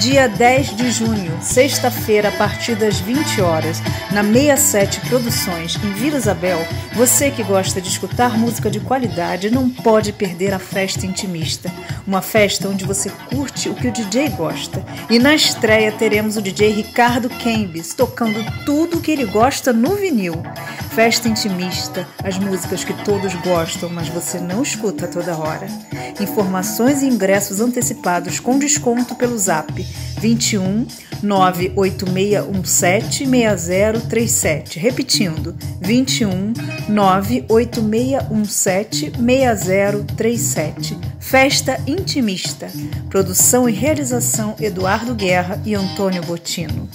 Dia 10 de junho, sexta-feira, a partir das 20 horas, na 67 Produções, em Vila Isabel, você que gosta de escutar música de qualidade não pode perder a festa intimista. Uma festa onde você curte o que o DJ gosta. E na estreia teremos o DJ Ricardo Kembis tocando tudo o que ele gosta no vinil. Festa intimista, as músicas que todos gostam, mas você não escuta toda hora. Informações e ingressos antecipados com desconto pelo Zap 21 98617 6037. Repetindo, 21 98617 6037. Festa Intimista. Produção e realização Eduardo Guerra e Antônio Botino.